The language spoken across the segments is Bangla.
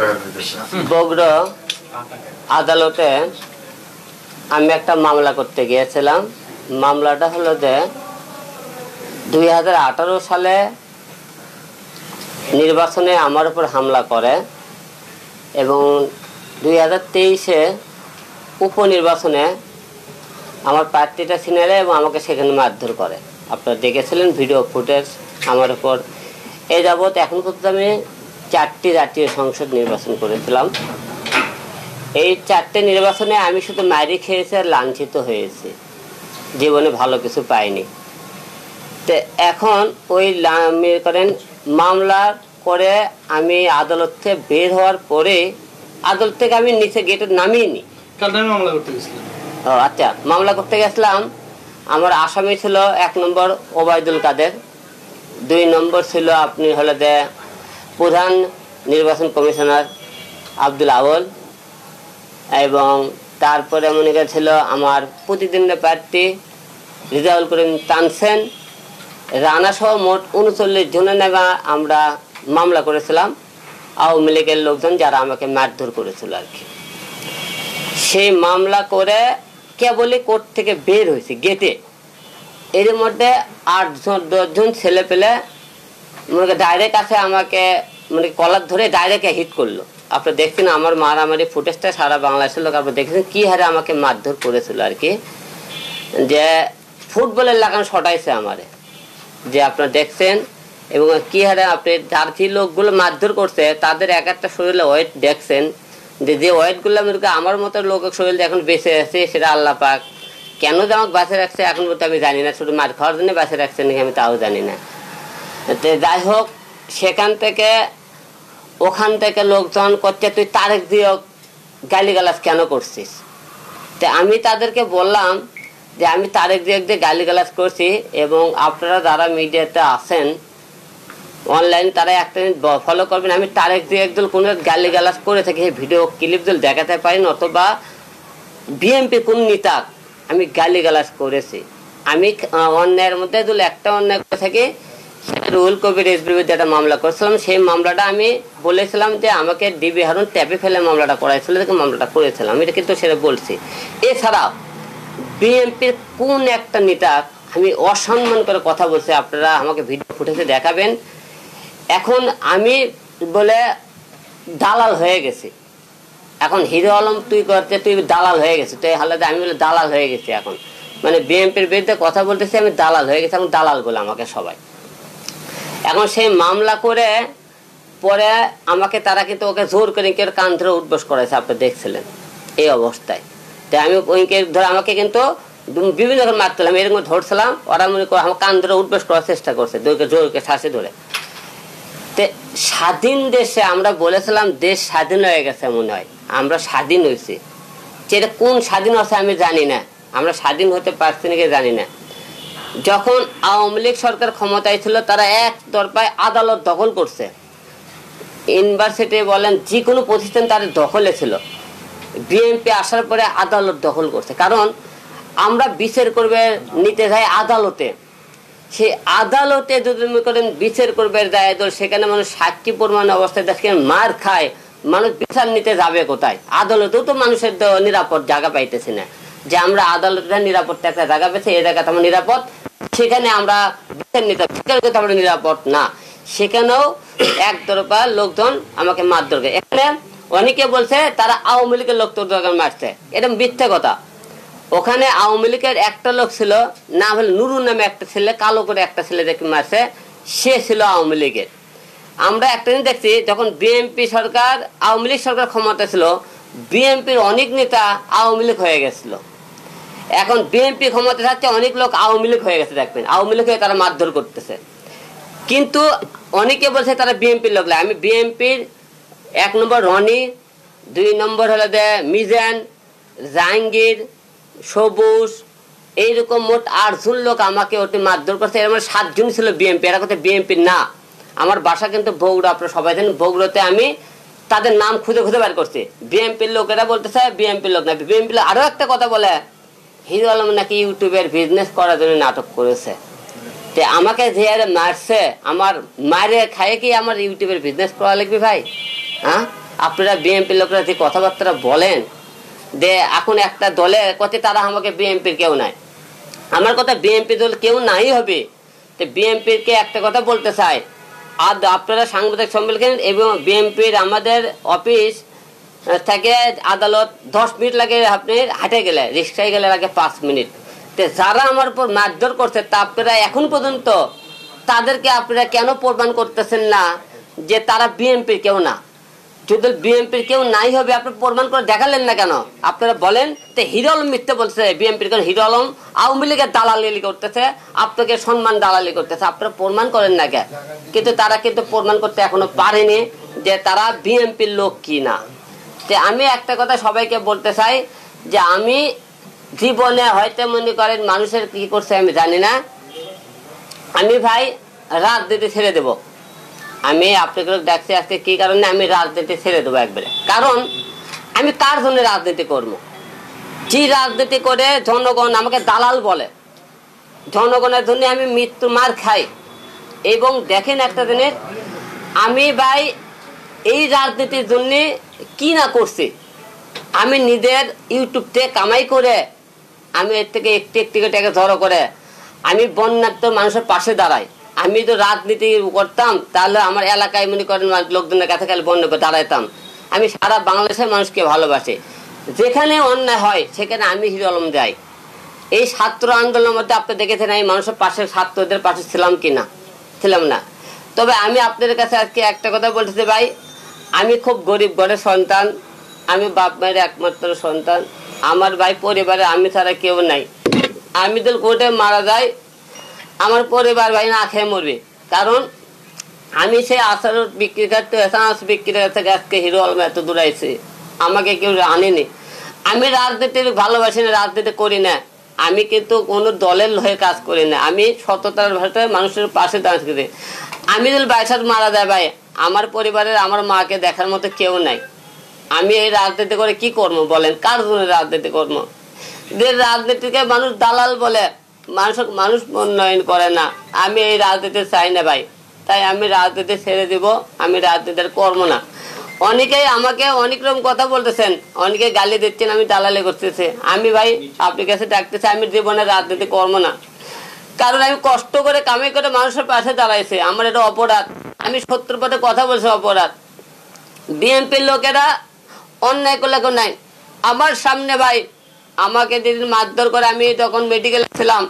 দেখা আদালতে আমি একটা মামলা করতে গিয়েছিলাম। মামলাটা হলো যে দুই হাজার আঠারো সালে নির্বাচনে আমার উপর হামলা করে এবং দুই হাজার তেইশে উপনির্বাচনে আমার প্রার্থীটা ছিনালে এবং আমাকে সেখানে মারধর করে। আপনারা দেখেছিলেন ভিডিও ফুটেজ আমার উপর। এ যাবৎ এখন পর্যন্ত আমি চারটি জাতীয় সংসদ নির্বাচন করেছিলাম। এই চারটে নির্বাচনে আমি শুধু মারি খেয়েছি আর লাঞ্ছিত হয়েছি। জীবনে ভালো কিছু পাইনি। তো এখন ওই লা- করেন মামলা করে আমি আদালত থেকে বের হওয়ার পরে আদালত থেকে আমি নিচে গেটে নামিয়ে ও আচ্ছা মামলা করতে গেছিলাম। আমার আসামি ছিল এক নম্বর ওবায়দুল কাদের দুই নম্বর ছিল আপনি হলে প্রধান নির্বাচন কমিশনার আব্দুল আওয়াল এবং তারপরে মনে করেন ছিল আমার প্রতিদিনের প্রার্থী রিজাউল করিম তানসেন। রানা সহ মোট উনচল্লিশ জনের নামে আমরা মামলা করেছিলাম। আওয়ামী লীগের লোকজন যারা আমাকে মারধর করেছিল আর কি। সেই মামলা করে কেবলই কোর্ট থেকে বের হয়েছে গেটে এর মধ্যে আটজন, দশজন ছেলে পেলে মনে ডাইরেক্ট আছে আমাকে মানে কলার ধরে ডাইরেক্ট হিট করল। আপনি দেখছেন আমার মারামারি ফুটেজটা সারা বাংলাদেশের লোক, আপনি দেখেছেন কি হারে আমাকে মারধর করেছিল আর কি? যে ফুটবলের লাগান শটাইছে আমারে। যে আপনারা দেখছেন, এবং কি হারে আপনি যার যে লোকগুলো মারধর করছে, তাদের এক একটা শরীরে ওয়েট দেখছেন, যে যে ওয়েটগুলো আমার মতো লোক শরীর এখন বেঁচে আছে, সেটা আল্লাহ পাক কেন যে আমাকে বাঁচে রাখছে, এখন বলতে আমি জানি না, শুধু মার খাওয়ার জন্য বাঁচে রাখছে নাকি আমি তাও জানি না। যাই হোক, সেখান থেকে ওখান থেকে লোকজন করছে, তুই তারেক দিয়ে গালিগালাজ কেন করছিস? তো আমি তাদেরকে বললাম যে, আমি তারেক দিয়ে দিয়ে গালিগালাজ করছি এবং আপনারা যারা মিডিয়াতে আছেন, অনলাইন তারা একটা ফলো করবেন। আমি তারেক দিয়ে একদল কোনো গালিগালাজ করে থাকি এই ভিডিও ক্লিপ দল দেখাতে পারি অথবা বিএমপি কোন নেতা আমি গালিগালাজ করেছি। আমি অন্যায়ের মধ্যে একটা অন্যায় করে থাকি রুহুল কবির এস বিরুদ্ধে একটা মামলা করেছিলাম, সেই মামলাটা আমি বলেছিলাম যে আমাকে ডিবি হারুন ট্যাপে ফেলে মামলাটা করাইছিল দেখে মামলাটা করেছিলাম। এটা কিন্তু সেটা বলছি। এছাড়াও বিএনপির কোন একটা নেতা, আমি অসম্মান করে কথা বলছি, আপনারা আমাকে ভিডিও ফুটেজে দেখাবেন। এখন আমি বলে দালাল হয়ে গেছি। এখন হিরো আলম, তুই করতে তুই দালাল হয়ে গেছিস, তুই হালাতে আমি বলে দালাল হয়ে গেছি এখন। মানে বিএনপির বিরুদ্ধে কথা বলতেছি, আমি দালাল হয়ে গেছি, এখন দালাল বলে আমাকে সবাই। এখন সেই মামলা করে পরে আমাকে তারা কিন্তু ওকে জোর করে কেউ কান ধরে উঠবস করেছে আপনি দেখছিলেন এই অবস্থায়। তাই আমি ওইকে ধরে আমাকে কিন্তু বিভিন্ন রকম মারছিলাম এরকম ধরছিলাম, ওরা মনে করে আমার কান ধরে উঠবস করার চেষ্টা করছে জোরকে জোরকে শ্বাসে ধরে। তে স্বাধীন দেশে আমরা বলেছিলাম দেশ স্বাধীন হয়ে গেছে মনে হয়, আমরা স্বাধীন হয়েছি। যেটা কোন স্বাধীন আছে আমি জানি না, আমরা স্বাধীন হতে পারছি নাকি জানি না। যখন আওয়ামী লীগ সরকার ক্ষমতায় ছিল, তারা এক তরফায় আদালত দখল করছে। ইউনিভার্সিটি বলেন যে কোনো প্রতিষ্ঠান তাদের দখলে ছিল। বিএনপি আসার পরে আদালত দখল করছে। কারণ, আমরা বিচার করবে নিতে যাই আদালতে। সে আদালতে যদি মনে করেন বিচার করবে যায় তো সেখানে মানুষ সাক্ষী প্রমাণ অবস্থায় দেখেন মার খায়। মানুষ বিচার নিতে যাবে কোথায়? আদালতেও তো মানুষের নিরাপদ জায়গা পাইতেছে না। যে আমরা আদালতে নিরাপদ একটা জায়গা পেয়েছি, এই জায়গাতে আমরা নিরাপদ। সেখানে আমরা বিচার আমরা নিরাপদ না। সেখানেও এক তরফা লোকজন আমাকে মারধর করে। এখানে অনেকে বলছে, তারা আওয়ামী লীগের লোক তোর দরকার মারছে। এটা মিথ্যে কথা। ওখানে আওয়ামী লীগের একটা লোক ছিল না হলে নুরুর নামে একটা ছেলে, কালো করে একটা ছেলে দেখে মারছে। সে ছিল আওয়ামী লীগের। আমরা একটা জিনিস দেখছি, যখন বিএনপি সরকার, আওয়ামী লীগ সরকার ক্ষমতা ছিল বিএনপির অনেক নেতা আওয়ামী লীগ হয়ে গেছিল। এখন বিএনপি ক্ষমতা থাকছে অনেক লোক আওয়ামী লীগ হয়ে গেছে, দেখবেন। আওয়ামী লীগ হয়ে তারা মারধর করতেছে। কিন্তু অনেকে বলছে তারা বিএনপির লোক। আমি বিএনপির এক নম্বর রনি, দুই নম্বর হলো যে মিজান, জাহাঙ্গীর, সবুজ, এইরকম মোট আটজন লোক আমাকে ওটি মারধর করছে। এর মানে সাতজন ছিল বিএনপি এরা কথা বিএনপি না। আমার বাসা কিন্তু বগুড়া, আপনারা সবাই জানেন, বগুড়াতে আমি তাদের নাম খুঁজে খুঁজে বের করছি। বিএনপির লোকেরা বলতেছে বিএনপির লোক না। বিএনপি আরও একটা কথা বলে। হিরো আলম নাকি ইউটিউবের বিজনেস করার জন্য নাটক করেছে। তে আমাকে যে আরে মারছে, আমার মারে খায় কি আমার ইউটিউবের বিজনেস করা লাগবে ভাই? হ্যাঁ? আপনারা বিএনপি লোকরা যে কথাবার্তা বলেন, যে এখন একটা দলে কত তারা আমাকে বিএনপির কেউ নাই। আমার কথা বিএনপি দল কেউ নাই হবে। তো বিএনপির কে একটা কথা বলতে চাই। আর আপনারা সাংবাদিক সম্মেলন এবং বিএনপির আমাদের অফিস থেকে আদালত দশ মিনিট লাগে আপনি হাঁটে গেলে, রিক্সায় গেলে লাগে পাঁচ মিনিট। তো যারা আমার উপর মারধর করছে, তা আপনারা এখন পর্যন্ত তাদেরকে আপনারা কেন প্রমাণ করতেছেন না যে তারা বিএনপির কেউ না? যদি বিএনপির কেউ নাই হবে, আপনি প্রমাণ করে দেখালেন না কেন? আপনারা বলেন, তো হিরো আলম মিথ্যে বলছে, বিএনপির কেন হিরো আলম আওয়ামী লীগের দালালি করতেছে, আপনাকে সম্মান দালালি করতেছে, আপনারা প্রমাণ করেন না কেন? কিন্তু তারা কিন্তু প্রমাণ করতে এখনও পারেনি যে তারা বিএনপির লোক কি না। যে আমি একটা কথা সবাইকে বলতে চাই যে আমি জীবনে হয়তো মনে করেন মানুষের কি করছে আমি জানি না। আমি ভাই রাজনীতি ছেড়ে দেব। আমি আপনাকে ডাকছি আজকে কি কারণে আমি রাজনীতি ছেড়ে দেবো একবারে। কারণ আমি কার জন্য রাজনীতি করব? যে রাজনীতি করে জনগণ আমাকে দালাল বলে? জনগণের জন্য আমি মৃত্যু মার খাই। এবং দেখেন একটা জিনিস, আমি ভাই এই রাজনীতির জন্য কি না করছি? আমি নিজের ইউটিউব থেকে কামাই করে, আমি এর থেকে একটি একটি টাকা জড়ো করে, আমি বন্যার্থ মানুষের পাশে দাঁড়াই। আমি তো রাজনীতি করতাম, তাহলে আমার এলাকায় মনে করেন লোকজনের কাছে গেলে বন্য দাঁড়াইতাম। আমি সারা বাংলাদেশের মানুষকে ভালোবাসি। যেখানে অন্যায় হয়, সেখানে আমি হিরো আলম যাই। এই ছাত্র আন্দোলনের মধ্যে আপনি দেখেছেন, আমি মানুষের পাশে, ছাত্রদের পাশে ছিলাম কি না ছিলাম না। তবে আমি আপনাদের কাছে আজকে একটা কথা বলতেছি ভাই। আমি খুব গরিব ঘরের সন্তান, আমি বাপ মায়ের একমাত্র সন্তান, আমার ভাই পরিবারে আমি ছাড়া কেউ নাই। আমি তো কোর্টে মারা যাই, আমার পরিবার ভাই না খেয়ে মরবে। কারণ আমি সে আসার বিক্রি করতে এসানাস বিক্রি থেকে আজকে হিরো আলম এত দূর দূরাইছে আমাকে কেউ আনেনি। আমি রাজনীতি ভালোবাসি না, রাজনীতি করি না। আমি কিন্তু কোনো দলের হয়ে কাজ করি না। আমি সততার ভাষায় মানুষের পাশে দাঁড়িয়ে আমি যদি বাইসাত মারা যায় ভাই, আমার পরিবারের আমার মাকে দেখার মতো কেউ নাই। আমি এই রাজনীতি করে কি করব বলেন? কার জন্য রাজনীতি করব? যে রাজনীতিকে মানুষ দালাল বলে মানুষ মানুষ উন্নয়ন করে না। আমি এই রাজনীতি চাই না ভাই। তাই আমি রাজনীতি ছেড়ে দিব, আমি রাজনীতির কর্ম না। অনেকেই আমাকে অনেক রকম কথা বলতেছেন। অনেকে গালি দিচ্ছেন, আমি দালালি করতেছে। আমি ভাই, আপনি কাছে ডাকতেছি, আমি জীবনে রাজনীতি করব না। কারণ আমি কষ্ট করে কামাই করে মানুষের পাশে দাঁড়াইছে। আমার এটা অপরাধ। আমি সত্তর পথে কথা বলছি, অপরাধ। বিএনপির লোকেরা অন্যায় করলে কেউ নাই। আমার সামনে ভাই, আমাকে যেদিন মারধর করে আমি তখন মেডিকেলে ছিলাম।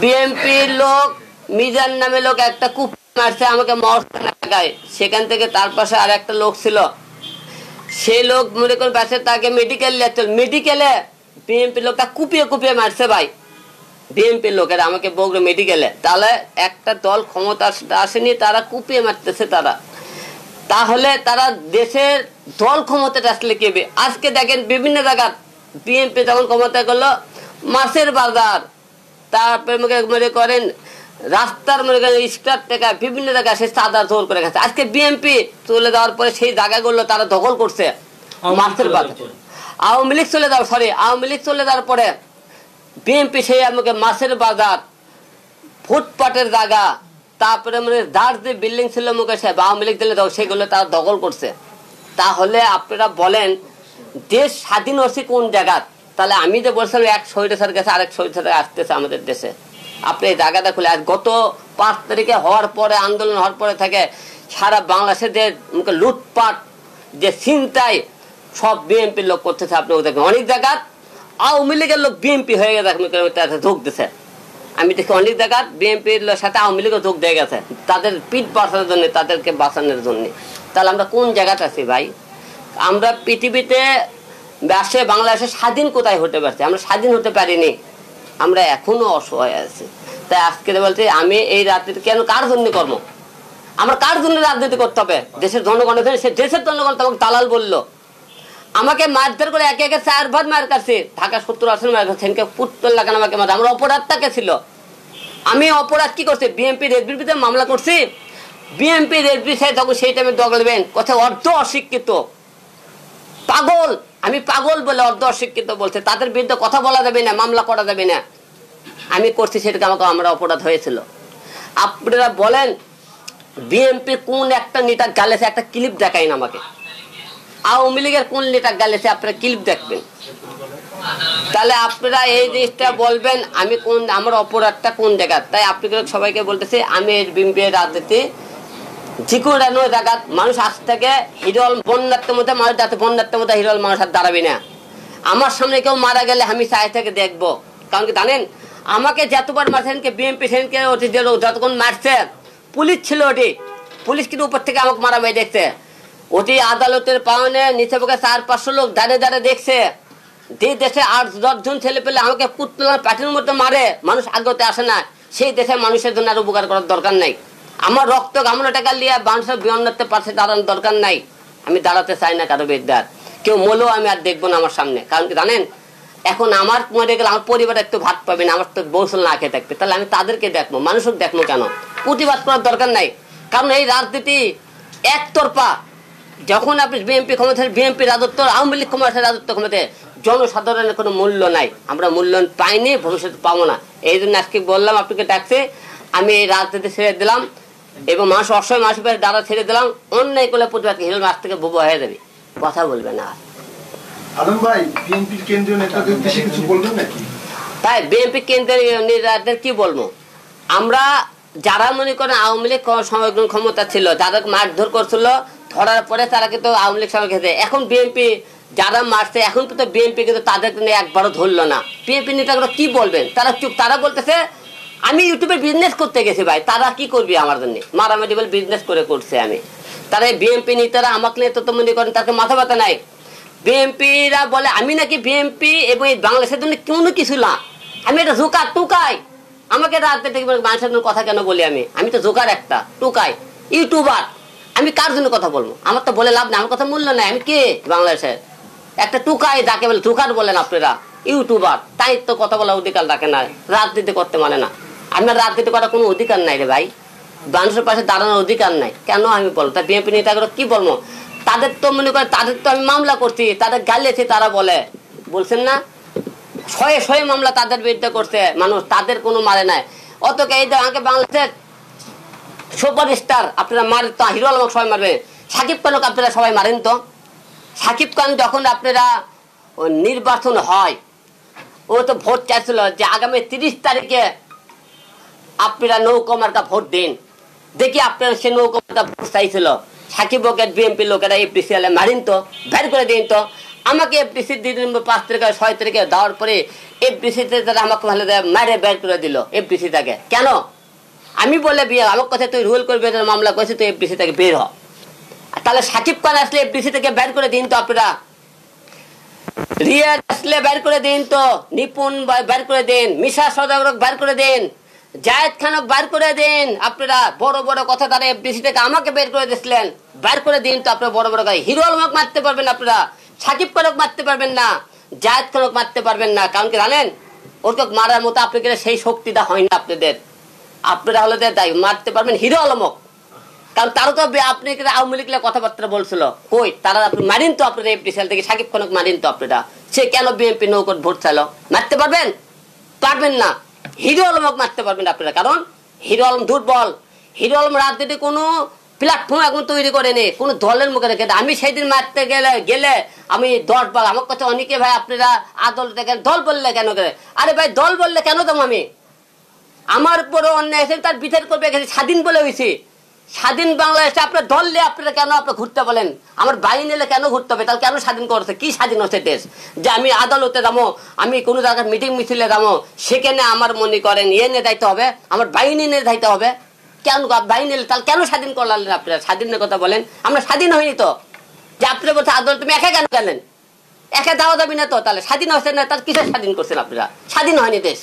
বিএনপির লোক মিজান নামে লোক একটা কুপ মারছে, আমাকে মরগায় সেখান থেকে তার পাশে আর একটা লোক ছিল। সেই লোক মনে করে পাশে তাকে মেডিকেল চল মেডিকেলে বিএনপির লোকটা কুপিয়ে কুপিয়ে মারছে ভাই। বিএনপির লোকেরা আমাকে বগুড়া মেডিকেলে তাহলে একটা দল ক্ষমতা আসেনি, তারা কুপিয়ে মারতেছে তারা। তাহলে তারা দেশের দল ক্ষমতাটা আসলে কি আজকে দেখেন বিভিন্ন জায়গা বিএনপি যখন ক্ষমতা করল, মাছের বাজার। তারপরে মনে করেন রাস্তার মনে করেন স্টার থেকে বিভিন্ন জায়গায় সে চাঁদা জোর করে গেছে। আজকে বিএনপি চলে যাওয়ার পরে সেই জায়গাগুলো তারা দখল করছে মাছের বাজার। আওয়ামী লীগ চলে যাওয়ার সরি আওয়ামী লীগ চলে যাওয়ার পরে বিএনপি সেই আমাকে মাছের বাজার ফুটপাটের জায়গা তারপরে মানে যার যে বিল্ডিং ছিল মুখে সে আওয়ামী লীগ দিলে সেগুলো তারা দখল করছে। তাহলে আপনারা বলেন দেশ স্বাধীন হচ্ছে কোন জায়গা তাহলে আমি যে বলছিলাম এক স্বৈরাচার কাছে আরেক স্বৈরাচার আসতেছে আমাদের দেশে। আপনি জায়গাটা খুলে আজ গত পাঁচ তারিখে হওয়ার পরে, আন্দোলন হওয়ার পরে থেকে সারা বাংলাদেশে যে মুখে লুটপাট, যে চিন্তাই সব বিএনপির লোক করতেছে আপনি দেখেন। অনেক জায়গা আওয়ামী লীগের লোক বিএনপি হয়ে গেছে যোগ দিছে। আমি দেখি অনেক জায়গা বিএনপির সাথে আওয়ামী লীগও যোগ দিয়ে গেছে। তাদের পিঠ বাঁচানোর জন্য, তাদেরকে বাঁচানোর জন্য। তাহলে আমরা কোন জায়গাতে আছি ভাই? আমরা পৃথিবীতে ব্যবসায় বাংলাদেশে স্বাধীন কোথায় হতে পারছি? আমরা স্বাধীন হতে পারিনি। আমরা এখনও অসহায় আছি। তাই আজকে বলতে আমি এই রাজনীতি কেন কার জন্য কর্ম আমার কার জন্য রাজনীতি করতে হবে? দেশের জনগণের জন্য সে দেশের জনগণ তোমাকে দালাল বলল। আমাকে মারধর করে একে একে চার ভাত মার কাছে ঢাকা সত্তর আসন মার কাছে পুত্তর লাগান আমাকে মার আমার অপরাধটাকে ছিল। আমি অপরাধ কি করছি? বিএনপি রেডবির মামলা করছি? বিএনপি রেডবি সাহেব তখন সেই টাইমে দগলবেন কথা অর্ধ অশিক্ষিত। পাগল! আমি পাগল বলে অর্ধ অশিক্ষিত বলছে, তাদের বিরুদ্ধে কথা বলা যাবে না, মামলা করা যাবে না। আমি করছি সেটাকে আমাকে আমরা অপরাধ হয়েছিল। আপনারা বলেন বিএনপি কোন একটা নেতা গালেছে একটা ক্লিপ দেখায় না আমাকে? আওয়ামী লীগের কোন নেতা গেলেছে আপনারা ক্লিপ দেখবেন? তাহলে আপনারা এই জিনিসটা বলবেন, আমি কোন, আমার অপরাধটা কোন জায়গার তাই আপনাদের সবাইকে বলতেছি, আমি বিম্পের রাজনীতি যে কোনো জায়গা মানুষ আজ থেকে হিরল বন্যার্থের মধ্যে মানুষ যাতে বন্যার্থের মধ্যে হিরল মানুষ আর দাঁড়াবি না। আমার সামনে কেউ মারা গেলে আমি চাই থেকে দেখব। কারণ কি জানেন? আমাকে যতবার মারছেন কে বিএমপি সেনকে ওটি যে যতক্ষণ মারছে, পুলিশ ছিল ওটি পুলিশ কিন্তু উপর থেকে আমাকে মারা মেয়ে দেখছে। ওটি আদালতের পাওনে নিচে পক্ষে চার, পাঁচশো লোক দাঁড়িয়ে দাঁড়িয়ে দেখছে। যে দেশে আট দশজন ছেলে পেলে আমাকে পুতলার পাটির মধ্যে মারে, মানুষ আগতে আসে না। সেই দেশে মানুষের জন্য আর উপকার করার দরকার নাই। আমার রক্ত গামনা টাকা লিয়ে মানুষের বিয়ন্নতের পাশে দাঁড়ানোর দরকার নাই। আমি দাঁড়াতে চাই না কারও বিদ্যার কেউ মলেও আমি আর দেখব না আমার সামনে। কারণ কি জানেন? এখন আমার মরে গেলে আমার পরিবার একটু ভাত পাবে না, আমার তো বৌসল না খেয়ে থাকবে। তাহলে আমি তাদেরকে দেখব, মানুষও দেখব কেন? প্রতিবাদ করার দরকার নাই। কারণ এই রাজনীতি একতরফা। যখন আপনি বিএনপি ক্ষমতায় বিএনপি রাজত্ব, আওয়ামী লীগ ক্ষমতায় রাজত্ব ক্ষমতায় জনসাধারণের কোনো মূল্য নাই। আমরা মূল্যায়ন পাইনি, ভবিষ্যতে পাবো না। এই জন্য আজকে বললাম আপনাকে ডাকছে আমি এই রাজনীতি ছেড়ে দিলাম। এবং মানুষ অসহায় মানুষের পাশে দাঁড়া ছেড়ে দিলাম অন্যায় করলে প্রতিবাদ হিরো মাস থেকে বুবো হয়ে যাবে। কথা বলবে না। আলম ভাই বিএনপির কেন্দ্রীয় নেতাদের উদ্দেশ্যে কিছু বলবেন নাকি? তাই বিএনপি কেন্দ্রের নেতাদের কি বলব? আমরা যারা মনে করেন আওয়ামী লীগ সমগ্র ক্ষমতা ছিল যাদের মারধর করছিল ধরার পরে তারা কিন্তু আওয়ামী লীগ সঙ্গে খেতে এখন বিএনপি যারা মারছে এখন তো বিএনপি কিন্তু তাদের একবারও ধরলো না। বিএনপি নেতাগুলো কি বলবেন? তারা চুপ তারা বলতেছে আমি ইউটিউবে বিজনেস করতে গেছি ভাই, তারা কি করবি আমার জন্য? মারামারি বলে বিজনেস করে করছে আমি। তারা বিএনপি নেতারা আমাকে নিয়ে তো মনে করেন তাকে মাথা ব্যথা নাই। বিএমপিরা বলে, আমি নাকি বিএনপি এবং এই বাংলাদেশের জন্য কোনো কিছু না। আমি এটা জোকার, টুকাই। আমাকে রাতে রাজনীতি মানুষের জন্য কথা কেন বলি আমি? আমি তো জোকার একটা, টুকাই ইউটিউবার আমি কার জন্য কথা বলব? আমার তো বলে লাভ নেই, আমার কথা মূল্য নাই। আমি কে বাংলাদেশের? একটা টুকাই যাকে বলে টুকার বলেন আপনারা ইউটিউবার তাই তো কথা বলার অধিকার রাখে না, রাজনীতি করতে মানে না। আমার রাজনীতি করার কোনো অধিকার নাই রে ভাই। মানুষের পাশে দাঁড়ানোর অধিকার নাই। কেন আমি বলব? তা বিএনপি নেতাগুলো কি বলব? তাদের তো মনে করে তাদের তো আমি মামলা করছি, তাদের গালিয়েছি তারা বলে। বলছেন না? শয়ে শয়ে মামলা তাদের বিরুদ্ধে করছে, মানুষ তাদের কোনো মারে নাই। অত এই আমাকে বাংলাদেশের সুপার স্টার আপনারা মারেন তো, হিরো আলমক সবাই মারবে সাকিব খানক আপনারা সবাই মারেন তো। সাকিব খান যখন আপনারা নির্বাচন হয়, ও তো ভোট চাইছিল যে আগামী তিরিশ তারিখে আপনারা নৌকা ভোট দিন। দেখি আপনারা সে নৌকা ভোট চাইছিল। সাকিব ওকের বিএনপি লোকেরা এফডিসিএল মারিন তো, বের করে দিন তো। আমাকে এফডিসি দিন, পাঁচ তারিখে, ছয় তারিখে দেওয়ার পরে এফডিসিতে তারা আমাকে ভালো মারে বের করে দিল এফডিসি থেকে কেন? আমি বলে বিয়ে, আমার কথা তুই রুল করবি মামলা করেছি, তুই এফডিসি থেকে বের হ। তাহলে সাকিব খান আসলে এফডিসি থেকে বের করে দিন তো আপনারা। রিয়া আসলে বের করে দিন তো, নিপুণ বের করে দিন, মিশা সদাগরক বের করে দিন। জায়দ খানক বার করে দিন। আপনারা বড় বড় কথা তারা এফডিসি থেকে আমাকে বের করে দিয়েছিলেন। বার করে দিন তো আপনারা বড় বড় কথা। হিরো আলমক মারতে পারবেন আপনারা। সাকিব খানক মারতে পারবেন না। জায়দ খানক মারতে পারবেন না। কারণ কি জানেন? ওরকে মারার মতো আপনাদের সেই শক্তিটা হয় না আপনাদের। আপনারা হলে তাই মারতে পারবেন হিরো আলমক কারণ তারও তো আপনি আওয়ামী লীগ কথাবার্তা বলছিল? কই? তারা আপনি মারিন তো আপনারা এফডিসিএল থেকে। সাকিব খানক মারিন তো আপনারা। সে কেন বিএনপি নৌকট ভোট চাইলো? মারতে পারবেন? পারবেন না। হিরো আলমক মারতে পারবেন আপনারা, কারণ হিরো আলম দুর্বল। হিরো আলম রাজনীতি কোনো প্ল্যাটফর্ম এখন তৈরি করেনি, কোনো দলের মুখে রেখে আমি সেই দিন মারতে গেলে গেলে আমি দশ বার, আমার কাছে অনেকে ভাই আপনারা আদল দেখেন, দল বললে কেন করে? আরে ভাই, দল বললে কেন দাম আমি? আমার উপরে অন্যায় এসে তার বিচার করবে স্বাধীন বলে হয়েছি। স্বাধীন বাংলাদেশে আপনার দল নিয়ে আপনারা কেন আপনি ঘুরতে বলেন? আমার বাড়ি নিলে কেন ঘুরতে হবে? তাহলে কেন স্বাধীন করছে? কি স্বাধীন হচ্ছে দেশ? যে আমি আদালতে যাব, আমি কোনো জায়গায় মিটিং মিছিলে যাব, সেখানে আমার মনে করেন ইয়ে নিয়ে দায়িত্ব হবে, আমার বাহিনী নিয়ে দায়িত্ব হবে। কেন বাহিনী নিলে তাহলে কেন স্বাধীন করলেন আপনারা? স্বাধীনের কথা বলেন। আমরা স্বাধীন হইনি তো। যে আপনারা বলছে আদালত, তুমি একা কেন গেলেন? একা দেওয়া যাবি না তো? তাহলে স্বাধীন হচ্ছে না তার কিসের স্বাধীন করছেন আপনারা? স্বাধীন হয়নি দেশ।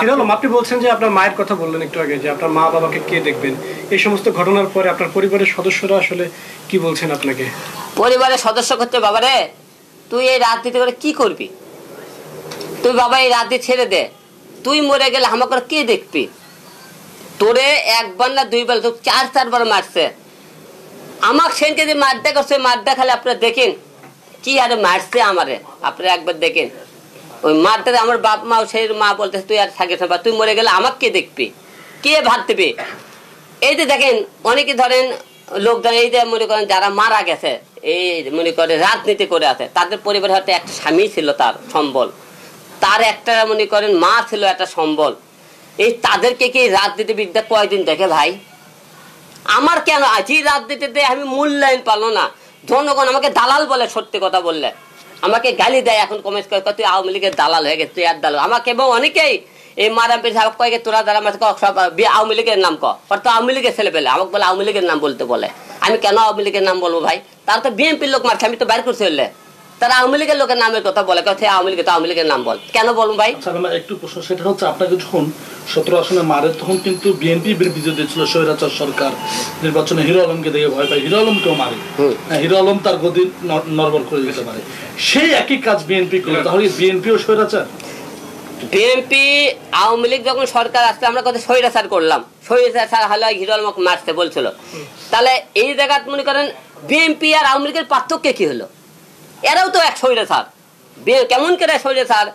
হিরালম আপনি বলছেন যে আপনার মায়ের কথা বললেন একটু আগে যে আপনার মা বাবাকে কে দেখবেন? এই সমস্ত ঘটনার পরে আপনার পরিবারের সদস্যরা আসলে কি বলছেন আপনাকে? পরিবারের সদস্য করতে বাবারে তুই এই রাজনীতি করে কি করবি? তুই বাবা এই রাজনীতি ছেড়ে দে। তুই মরে গেলে আমাকে কে দেখবি? তোরে একবার না দুইবার তো চার চারবার মারছে। আমার সেনকে যে মারটা করছে মারটা খালি আপনারা দেখেন। কি আরে মারছে আমারে? আপনারা একবার দেখেন। ওই মারতে আমার বাপ মা সেই মা বলতেছে, তুই আর থাকিস না তুই মরে গেলে আমাকে কে দেখবি। কে ভাত দেবে? এই যে দেখেন, অনেকে ধরেন লোকজন এই যে মনে করেন যারা মারা গেছে, এই মনে করে রাজনীতি করে আছে, তাদের পরিবারে হয়তো একটা স্বামী ছিল তার সম্বল। তার একটা মনে করেন মা ছিল একটা সম্বল। এই তাদেরকে কি রাজনীতিবিদ্যা কয়দিন দেখে ভাই? আমার কেন আজ এই রাজনীতিতে আমি মূল্যায়ন পালো না। জনগণ আমাকে দালাল বলে সত্যি কথা বললে। আমাকে গালি দেয় এখন কমেন্ট করে কয়, তুই আওয়ামী লীগের দালাল হয়ে গেছে তুই আর দালাল। আমাকে এবং অনেকেই এই মারাম সাহেব কয়েকে তোরা দ্বারা আমাকে সব আওয়ামী লীগের নাম কর তো আওয়ামী লীগের ছেলে পেলে আমাকে বলে আওয়ামী লীগের নাম বলতে বলে। আমি কেন আওয়ামী লীগের নাম বলব ভাই? তার তো বিএনপির লোক মারছে আমি তো বাইর করছি হলে তারা আওয়ামী লীগের লোকের নামের কথা বলে কথা আওয়ামী লীগের তো আওয়ামী লীগের নাম বল। কেন বলব ভাই? আচ্ছা একটু প্রশ্ন সেটা হচ্ছে আপনাকে যখন সতেরো আসনে মারে তখন কিন্তু বিএনপি বিরোধী ছিল স্বৈরাচার সরকার নির্বাচনে হিরো আলমকে দেখে ভয় পায়। হিরো আলমকেও মারে। হ্যাঁ, হিরো আলম তার ন- করে দিতে পারে। সেই একই কাজ বিএনপি করে তাহলে বিএনপিও স্বৈরাচার? বিএনপি আওয়ামী লীগ যখন সরকার আসছে আমরা কত স্বৈরাচার করলাম। স্বৈরাচার হলে হিরো আলমক মারতে বলছিল। তাহলে এই জায়গাত মনে করেন বিএনপি আর আওয়ামী লীগের পার্থক্য কি হলো? এরাও তো এক স্বৈরাচার। বে- কেমন করে স্বৈরাচার?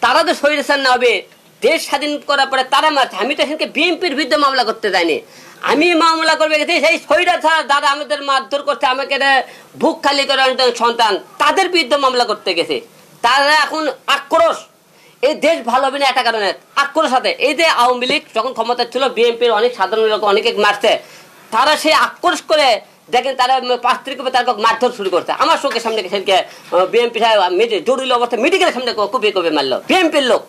তারা তো স্বৈরাচার না হবে। দেশ স্বাধীন করার পরে তারা মারছে। আমি তো সেখানে বিএনপির বিরুদ্ধে মামলা করতে যাইনি। আমি মামলা করবে সেই স্বৈরাচার যারা আমাদের মারধর করছে, আমাকে বুক খালি করে সন্তান। তাদের বিরুদ্ধে মামলা করতে গেছে। তারা এখন আক্রোশ। এই দেশ ভালো হবে না একটা কারণে। আক্রোশ সাথে। এই যে আওয়ামী লীগ যখন ক্ষমতা ছিল, বিএনপির অনেক সাধারণ লোক অনেকে মারছে। তারা সেই আক্রোশ করে দেখেন তারা পাঁচ তারিখে তার মারধর শুরু করছে। আমার চোখের সামনে সেদিকে বিএনপি সাহেব জরুরি অবস্থা মেডিকেলের সামনে কুপি কুপি মারলো। বিএমপির লোক।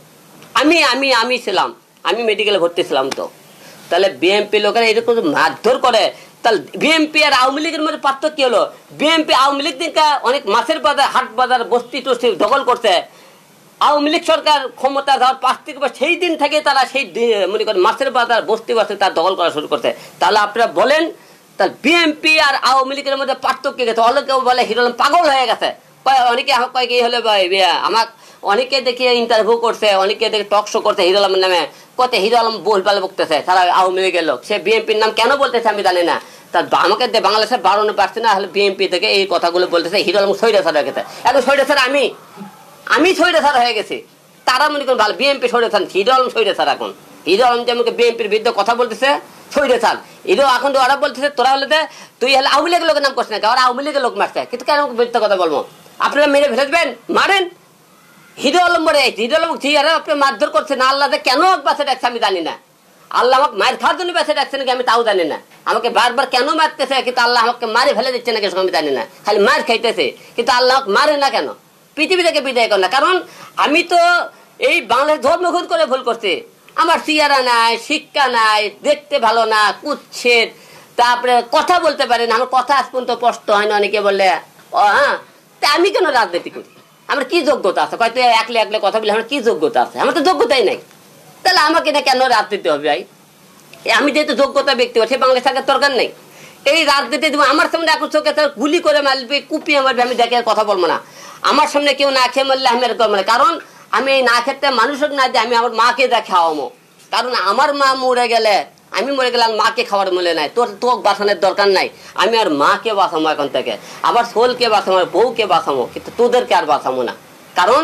আমি আমি আমি ছিলাম। আমি মেডিকেলে ভর্তি ছিলাম তো। তাহলে বিএনপি লোকেরা এরকম মারধর করে, তাহলে বিএনপি আর আওয়ামী লীগের মধ্যে পার্থক্য হলো? বিএনপি আওয়ামী লীগ দিনকে অনেক মাছের বাজার, হাট বাজার, বস্তি টস্তি দখল করছে। আওয়ামী লীগ সরকার ক্ষমতা যাওয়ার পাঁচ থেকে সেই দিন থেকে তারা সেই মনে করেন মাছের বাজার, বস্তি বাসে তার দখল করা শুরু করছে। তাহলে আপনারা বলেন তাহলে বিএনপি আর আওয়ামী লীগের মধ্যে পার্থক্য গেছে অনেকেও বলে হিরো পাগল হয়ে গেছে। অনেকে আমাকে কয় কি হলে, ভাই আমার অনেকে দেখে ইন্টারভিউ করছে, অনেকে দেখে টক শো করছে হিরো আলমের নামে। কত হিরো আলম বল পালে বকতেছে, তারা আওয়ামী লীগের লোক। সে বিএনপির নাম কেন বলতেছে আমি জানি না। তা আমাকে বাংলাদেশের বারোনো পারছে না হলে বিএনপি থেকে এই কথাগুলো বলতেছে, হিরো আলম সৈরা সারা গেছে। এখন সৈরা স্যার আমি? আমি সৈরা সার হয়ে গেছি। তারা মনে করেন ভালো বিএনপি সৈরা সার হিরো আলম সৈরা সার এখন। হিরো আলম যে আমাকে বিএনপির বিরুদ্ধে কথা বলতেছে হিরো এখন ওরা তোরা হলে তুই হলে আওয়ামী লীগের লোকের নাম ওরা আওয়ামী লীগের লোক মারছে। কিন্তু কেন বিরুদ্ধে কথা বলব? আপনারা মেরে মারেন। হিরো আলম আপনি মারধর আল্লাহ কেন আমি জানি না। আল্লাহ আমাকে মায়ের খাওয়ার জন্য বাসে ডাকছে নাকি আমি তাও জানি না। আমাকে বারবার কেন মারতেছে? কিন্তু আল্লাহ আমাকে মারে ফেলে দিচ্ছে নাকি আমি জানি না। খালি মার খাইতেছে। কিন্তু আল্লাহ আমাকে মারে না কেন? পৃথিবী থেকে বিদায় করে না। কারণ আমি তো এই বাংলাদেশ ধর্মঘট করে ভুল করছি। আমার চেয়ারা নাই, শিক্ষা নাই, দেখতে ভালো না কুচ্ছেদ তারপরে কথা বলতে পারে না, আমার কথা আজ পর্যন্ত স্পষ্ট হয় না অনেকে বললে ও হ্যাঁ তা আমি কেন রাজনীতি করি? আমার কি যোগ্যতা আছে? হয়তো একলে একলে কথা বলে, আমার কি যোগ্যতা আছে? আমার তো যোগ্যতাই নাই। তাহলে আমাকে না কেন রাজনীতি হবে ভাই? আমি যেহেতু যোগ্যতা ব্যক্তি, সে বাংলাদেশ থাকার দরকার নেই। এই রাজনীতি দেবো, আমার সামনে এখন চোখে গুলি করে মারবে, কুপিয়ে মারবে, আমি দেখে কথা বলব না। আমার সামনে কেউ না খেয়ে মারলে আমি আর কারণ আমি এই না খেতে মানুষের না দিয়ে আমি আমার মাকে যা খাওয়াবো। কারণ আমার মা মরে গেলে, আমি মরে গেলে আর মাকে খাওয়ার মূল্য নাই। তোর তোক বাঁচানোর দরকার নাই। আমি আর মাকে বাঁচাবো এখন থেকে। আবার সোলকে বাঁচাবো, বউকে বাঁচাবো, কিন্তু তোদেরকে আর বাঁচাবো না। কারণ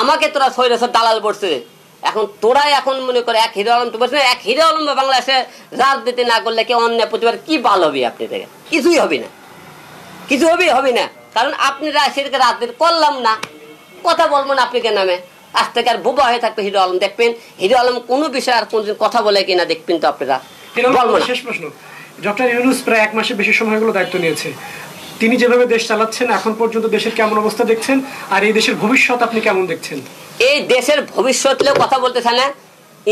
আমাকে তোরা সৈরেশ্বর দালাল পড়ছে এখন তোরাই এখন মনে করে এক হিরো আলম, বলছে এক হিরো আলম বাংলাদেশে রাজনীতি না করলে কি অন্য প্রতিবার কি ভালো হবে আপনি থেকে কিছুই হবে না। কিছু হবে হবে না। কারণ আপনি সেটাকে রাজনীতি করলাম না। কথা বলব না আপনাকে নামে? আজ থেকে আর বোবা হয়ে থাকবে হিরো আলম দেখবেন? হিরো আলম কোনো বিষয়ে আর কোনদিন কথা বলে কিনা দেখবেন তো আপনারা। শেষ প্রশ্ন। ডক্টর ইউনুস প্রায় এক মাসের বেশি সময়গুলো দায়িত্ব নিয়েছে। তিনি যেভাবে দেশ চালাচ্ছেন এখন পর্যন্ত দেশের কেমন অবস্থা দেখছেন? আর এই দেশের ভবিষ্যৎ আপনি কেমন দেখছেন? এই দেশের ভবিষ্যৎ নিয়ে কথা বলতে চায় না।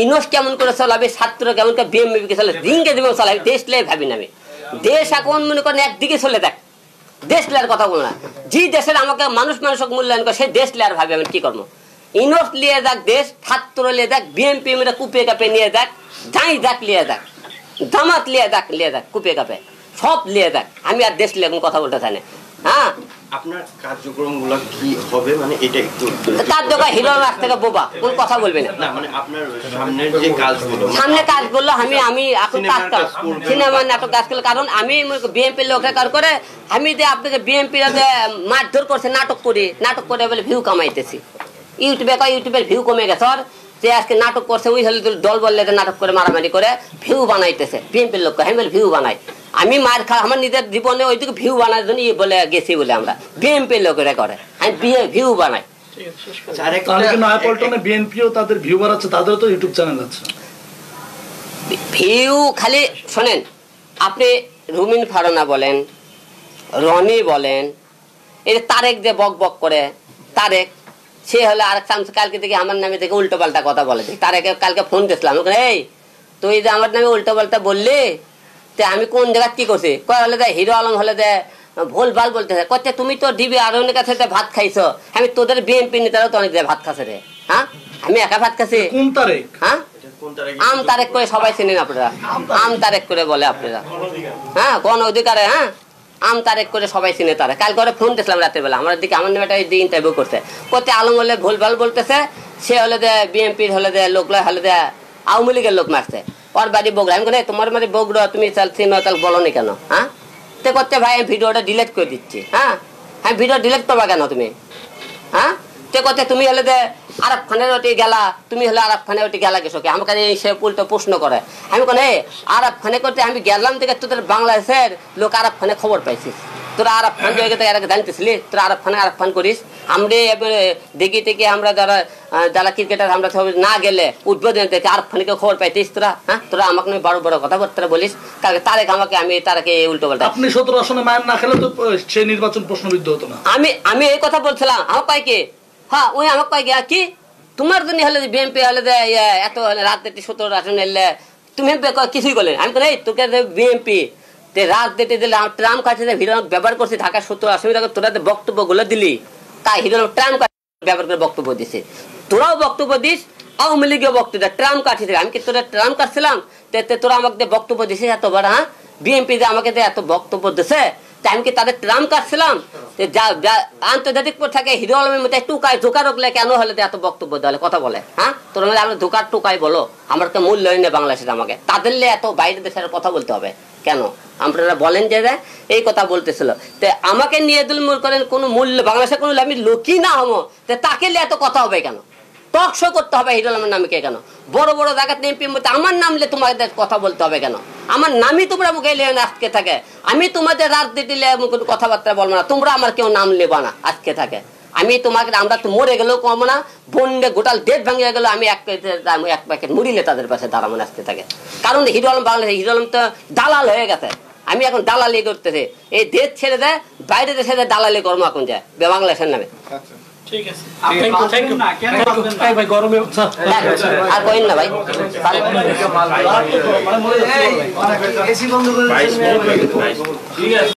ইনস কেমন করে চালাবে ছাত্র কেমন করে চালাবে রিঙ্গে দেবে চালাবে দেশ লে ভাবি দেশ এখন মনে করেন একদিকে চলে দেখ দেশ লেয়ার কথা বলো না। যে দেশের আমাকে মানুষ মানুষক মূল্যায়ন করে সেই দেশ লেয়ার ভাবি আমি কি করব? ইনস লিয়ে দেখ দেশ ছাত্র লিয়ে দেখ বিএমপি মেরে কুপে কাপে নিয়ে দেখ যাই দেখ লিয়ে দেখ জামাত লিয়ে দেখ লিয়ে দেখ কুপে কাপে সব লিয়ে দেখ আমি আর দেশ লিয়ে কথা বলতে চাই না। হ্যাঁ? আপনার কার্যক্রমগুলো কি হবে? মানে এটা একটু দোকান হিরো রাখ থেকে বোবা কোন কথা বলবে না। না মানে আপনার সামনের যে কাজগুলো সামনে কাজ করল আমি আমি এখন কাজ। সিনেমার নাটক কাজ করল কারণ আমি বিএনপি লোকে কাজ করে আমি যে আপনাকে বিএনপি মারধর করছে নাটক করি নাটক করে বলে ভিউ কামাইতেছি। ইউটিউবে কয় ইউটিউবের ভিউ কমে গেছে আর যে আজকে নাটক করছে ওই হলে দল বললে যে নাটক করে মারামারি করে ভিউ বানাইতেছে। বিএনপির লোক বলে ভিউ বানাই। আমি মার খা আমার নিজের জীবনে ওইদিকে ভিউ বানার জন্য ইয়ে বলে গেছি বলে আমরা। বিএমপি লোকেরা করে আমি বিয়ে ভিউ বানাই। আচ্ছা, আরেকটা- তাহলে কি নয়াপল্টনে বিএনপিও তাদের ভিউয়ার আছে তাদেরও তো ইউটিউব চ্যানেল আছে। ভিউ খালি শোনেন আপনি রুমিন ফারনা বলেন রনি বলেন এই যে তারেক যে বক বক করে তারেক সে হলো আর চামচ কালকে থেকে আমার নামে দেখে উল্টো পাল্টা কথা বলে। তারেকে কালকে ফোন দিয়েছিলাম। বললাম, এই তুই যে আমার নামে উল্টো পাল্টা বললি তে আমি কোন জায়গায় কি করছি? কয় হলে দে হিরো আলম হলে দে ভুল ভালো বলতেছে কচ্ছে তুমি তো ডিবি আর অনেক কাছে ভাত খাইছো আমি তোদের বিএনপি নেতারাও তো অনেক জায়গায় ভাত খাচ্ছে রে। হ্যাঁ? আমি একা ভাত খাচ্ছি। কোন তারিখ হ্যাঁ? কোন আম তারেক করে সবাই চিনেন আপনারা। আম তারেক করে বলে আপনারা। হ্যাঁ গণ অধিকারে হ্যাঁ? আম তারেক করে সবাই চিনে তারা। কাল করে ফোন দিয়েছিলাম রাতের বেলা। আমার দিকে আমার নামে দিয়ে ইন্টারভিউ করতে করতে আলম হলে ভুলভাল বলতেছে সে হলে দে বিএনপির হলে দে লোক হলে দে আওয়ামী লীগের লোক মারছে। ওর বাড়ি বগুড়া। আমি বলি, তোমার বাড়ি বগুড়া তুমি চাল চিনো তাহলে বলো নি কেন? হ্যাঁ? তে করতে ভাই আমি ভিডিওটা ডিলেট করে দিচ্ছি। হ্যাঁ? হ্যাঁ ভিডিও ডিলেট করবা কেন তুমি? হ্যাঁ? তে কথা তুমি হলে যে আরব খানের ওটি গেলা তুমি হলে আরব খানে ওটি গেলা গেছো কি? আমাকে সে উল্টো প্রশ্ন করে। আমি কোন আরব খানে করতে আমি গেলাম থেকে তোদের বাংলাদেশের লোক আরব খানে খবর পাইছিস তোরা আরব খান জায়গা থেকে এর জানতেছিলি তোরা আরব খানে আরব খান করিস। আমরা এবারে দেখি থেকে আমরা যারা যারা ক্রিকেটার আমরা সবাই না গেলে উদ্বোধন থেকে আরব খানিকে খবর পাইতিস তোরা? হ্যাঁ? তোরা আমাকে নিয়ে বড় বড় কথাবার্তা বলিস। কালকে তারেক আমাকে আমি তারাকে উল্টো পাল্টা আপনি সতেরো আসনে মায়ের না খেলে তো সেই নির্বাচন প্রশ্নবিদ্ধ হতো না। আমি আমি এই কথা বলছিলাম। আমার কয় কি? হ্যাঁ ওই আমার কয় আর কি? তোমার জন্য হলে বিএনপি হলে ইয়ে, এত তুমি কিছুই আমি তোকে কাছে হিরো ব্যবহার করছে তোরা দিলি তাই হিরো ট্রাম ব্যবহার করে বক্তব্য দিছে। তোরাও বক্তব্য দিস আওয়ামী লীগেও বক্তব্য দেয় ট্রাম কাটছে আমি কি তোরা ট্রাম কাটছিলাম? তোরা আমাকে বক্তব্য দিছিস এত বড় হ্যাঁ? বিএনপি যে আমাকে এত বক্তব্য দিছে তাদের ট্রাম কাটছিলাম থাকে মধ্যে রকলে কেন হলে এত বক্তব্য দেওয়ালে? কথা বলে হ্যাঁ? ধোকার টুকাই বলো, আমার তো মূল্য নেই বাংলাদেশের আমাকে। তাদের এত বাইরের দেশের কথা বলতে হবে, কেন? আপনারা বলেন যে এই কথা বলতেছিল। আমাকে নিয়ে দিল করেন, কোনো মূল্য, বাংলাদেশের কোনো আমি লোকই না হব তাকে এত কথা হবে কেন? টক শো করতে হবে হিরো আলমের নামে কে কেন? বড় বড় জায়গাতে এমপির মধ্যে আমার নাম নিয়ে তোমাদের কথা বলতে হবে কেন? আমার নামই তোমরা মুখে নিয়ে আজকে থাকে। আমি তোমাদের রাজনীতি কোনো কথাবার্তা বলব না, তোমরা আমার কেউ নাম নেবা না, আজকে থাকে। আমি তোমাকে, আমরা তো মরে গেলেও কম না বন্ডে গোটাল দেশ ভাঙিয়ে গেল আমি এক প্যাকেট- আমি এক প্যাকেট মুড়িলে তাদের পাশে দাঁড়াবো আজকে থাকে। কারণ হিরো আলম বাংলাদেশ, হিরো আলম তো দালাল হয়ে গেছে। আমি এখন দালালি করতেছি। এই দেশ ছেড়ে দেয় বাইরে দেশে যায় দালালি কর্ম এখন যায় বাংলাদেশের নামে। আচ্ছা। ঠিক আছে থ্যাংক ইউ থ্যাংক ইউ এই ভাই গরমে স্যার দেখ, আর কইন না ভাই এসি বন্ধ করে